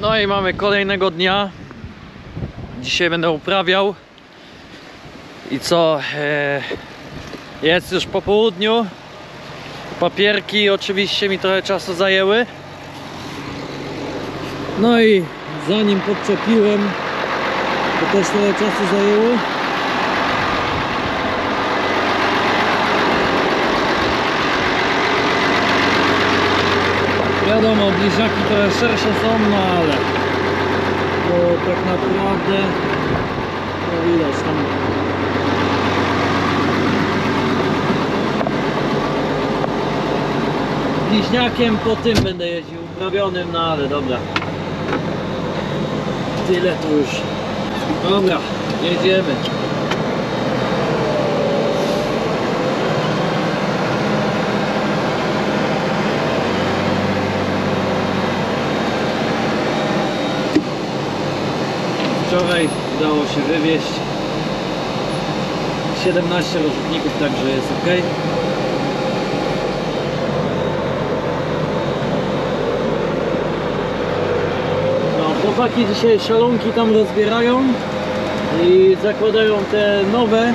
No i mamy kolejnego dnia. Dzisiaj będę uprawiał. I co? E, jest już po południu. Papierki oczywiście mi trochę czasu zajęły. No i zanim podczepiłem, to też trochę czasu zajęło. Wiadomo, bliźniaki trochę szersze są, no ale bo tak naprawdę no widać tam. Bliźniakiem po tym będę jeździł uprawionym, no ale dobra. Tyle to już. Dobra, jedziemy Wczoraj udało się wywieźć 17 rozrzutników, także jest ok. No, chłopaki dzisiaj szalonki tam rozbierają i zakładają te nowe,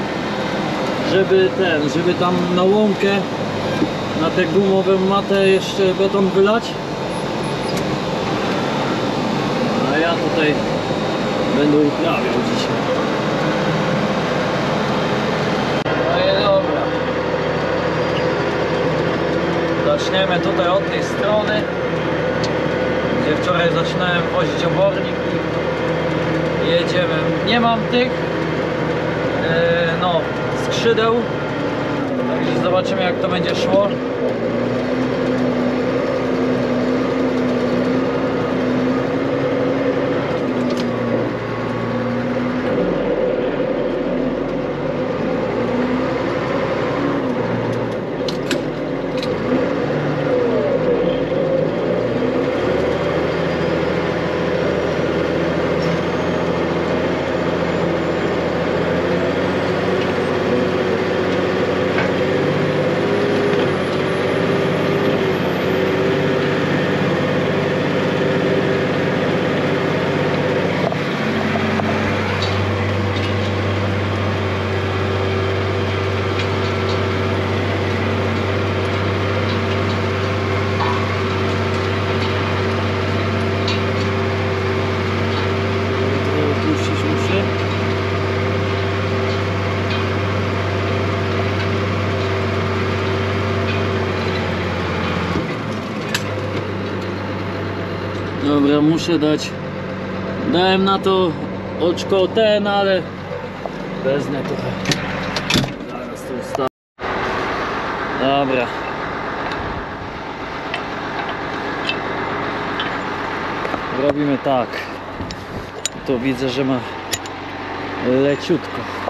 żeby ten, żeby tam na łąkę na tę gumową matę jeszcze beton wylać. A ja tutaj będę uprawiał dzisiaj. No i dobra. Zaczniemy tutaj od tej strony, gdzie wczoraj zaczynałem wozić obornik jedziemy. Nie mam tych e, no, skrzydeł, także zobaczymy jak to będzie szło. Trochę opuścić muszę. Dobra, muszę dać. Dałem na to oczko ten, ale wezmę trochę. Zaraz to ustawię. Dobra. Robimy tak. To widzę, że ma leciutko.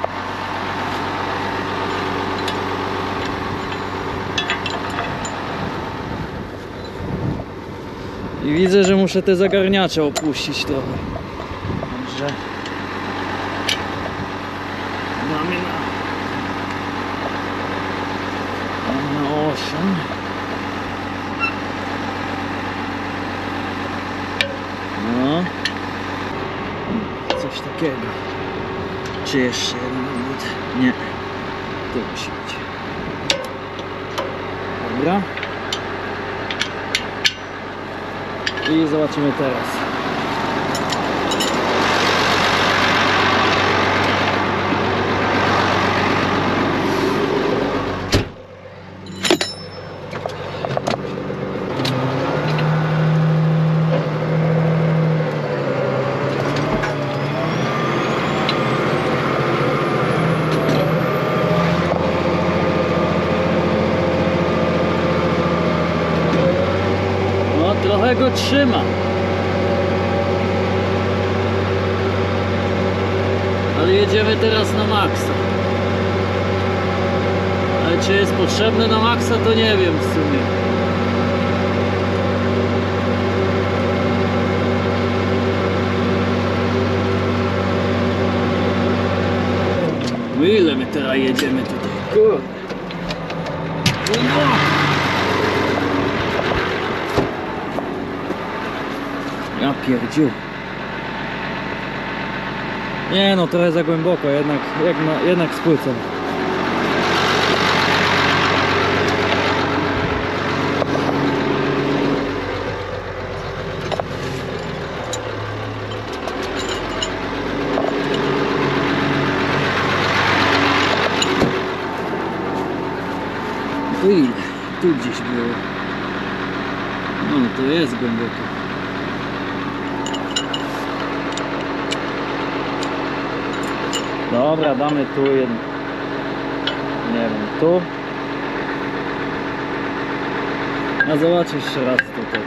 I widzę, że muszę te zagarniacze opuścić trochę. Dobrze. Mamy na... Mamy na 8. No. Coś takiego. Czy jeszcze jeden obwód? Nie. To musi być. Dobra. I zobaczymy teraz. Go trzyma. Ale jedziemy teraz na maksa. Ale czy jest potrzebne na maksa, to nie wiem w sumie. No ile my teraz jedziemy tutaj? Kurde. No. Ja pierdziu. Nie no, trochę za głęboko, jednak, jednak, jednak z płycą. Tu? Tu gdzieś było. No to jest głęboko. Dobra, damy tu jeden. Nie wiem, tu. A zobaczę jeszcze raz tutaj.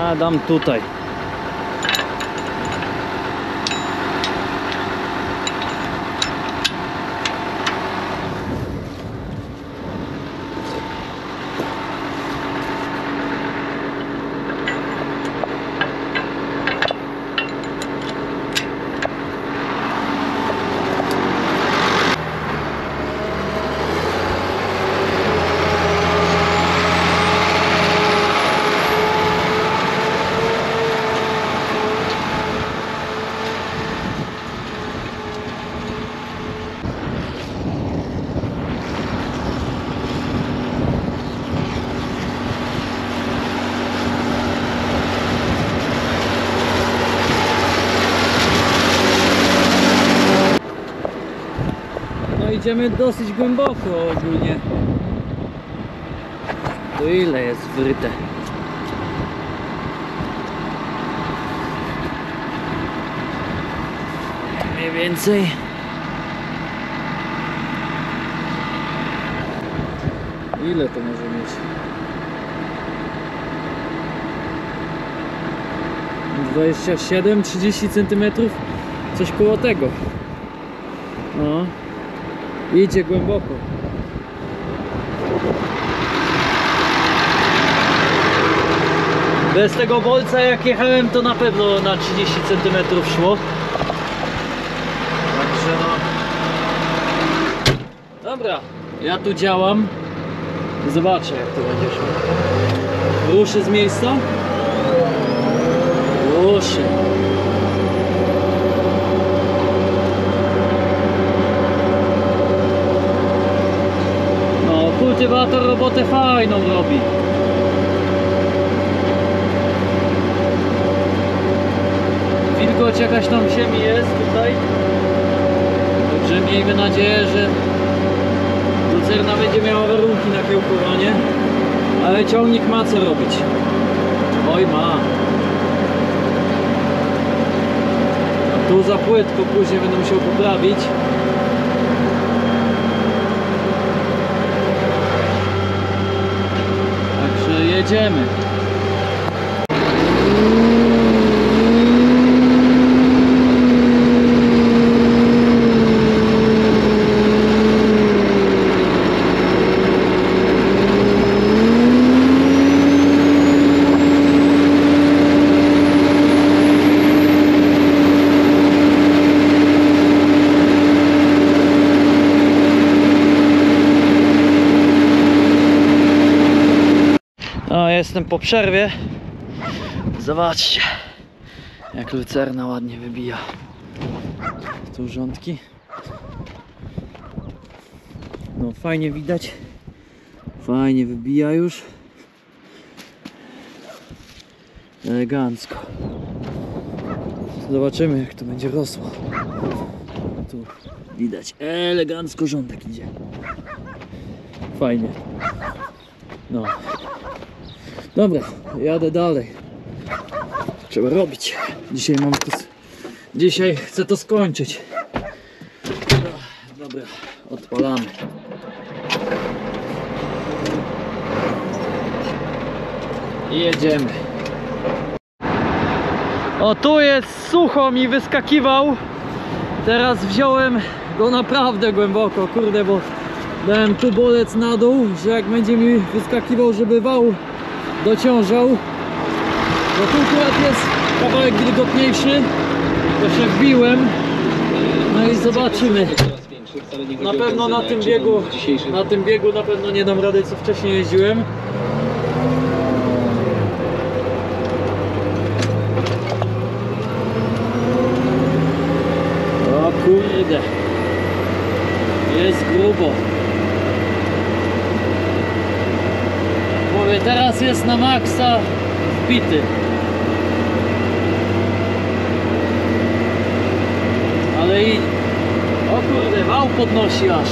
A dam tutaj. Idziemy dosyć głęboko ogólnie. To ile jest wryte? Mniej więcej. Ile to może mieć? 27, 30 centymetrów, coś koło tego. No. Idzie głęboko. Bez tego bolca jak jechałem to na pewno na 30 cm szło. Także no. Dobra, ja tu działam. Zobaczę jak to będzie szło. Ruszy z miejsca? Ruszy. No, kultywator robotę fajną robi. Wilgoć jakaś tam ziemi jest tutaj. Także miejmy nadzieję, że lucerna będzie miała warunki na kiełkowanie. Ale ciągnik ma co robić. Oj ma. A tu za płytko później będę musiał poprawić. Także jedziemy. No, jestem po przerwie. Zobaczcie, jak lucerna ładnie wybija. Tu rządki. No, fajnie widać. Fajnie wybija już. Elegancko. Zobaczymy, jak to będzie rosło. Tu widać. Elegancko rządek idzie. Fajnie. No. Dobra, jadę dalej. Trzeba robić. Dzisiaj mam to. Dzisiaj chcę to skończyć. Dobra, odpalamy. Jedziemy. O, tu jest sucho mi wyskakiwał. Teraz wziąłem go naprawdę głęboko, kurde, bo dałem tu bolec na dół, że jak będzie mi wyskakiwał, żeby wał dociążał. Bo tu akurat jest kawałek wilgotniejszy. To się wbiłem. No i zobaczymy. Na pewno na tym biegu, na tym biegu na pewno nie dam rady co wcześniej jeździłem. O kurde. Jest grubo. Mówię, teraz jest na maksa wbity. Ale i... O kurde, wał podnosi aż.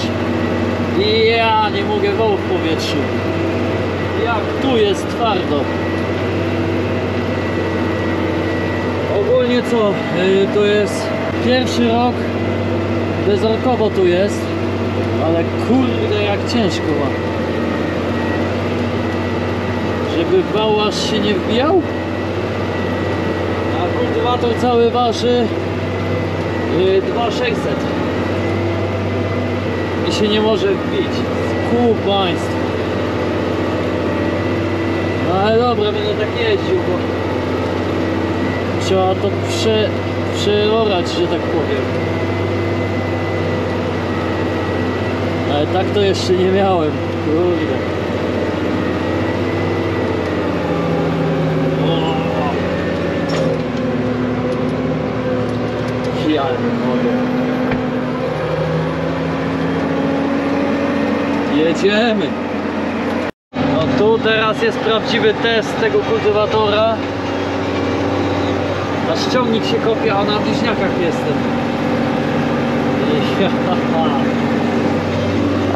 Ja nie mogę wał w powietrzu. Jak tu jest twardo. Ogólnie co, y, to jest pierwszy rok, bezorkowo tu jest, ale kurde jak ciężko ma. Żeby wał aż się nie wbijał. A kultywator cały waży y, 2600 i się nie może wbić. Ku państwu. No ale dobra, będę tak jeździł, bo trzeba to prze, że tak powiem. Ale tak to jeszcze nie miałem. Kurde. O. Ja nie mogę. Jedziemy. No tu teraz jest prawdziwy test tego kultywatora. Na ściągnik się kopie, a na bliźniakach jestem.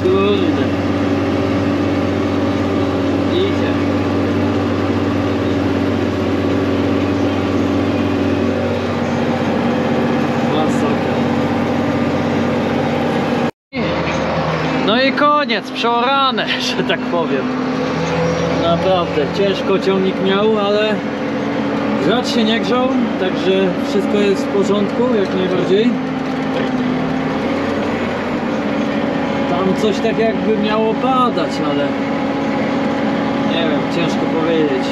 Kurde. Idzie. Masakra. No i koniec, przeorane, że tak powiem. Naprawdę, ciężko ciągnik miał, ale grzać się nie grzał, także wszystko jest w porządku, jak najbardziej. Tam coś tak jakby miało padać, ale nie wiem, ciężko powiedzieć.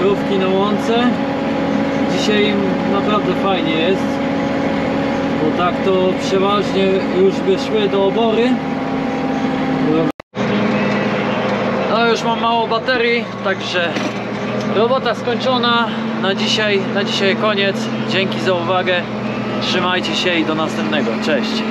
Krówki na łące. Dzisiaj naprawdę fajnie jest bo tak to przeważnie już by szły do obory. No już mam mało baterii, także robota skończona. Na dzisiaj, na dzisiaj koniec. Dzięki za uwagę. Trzymajcie się i do następnego. Cześć.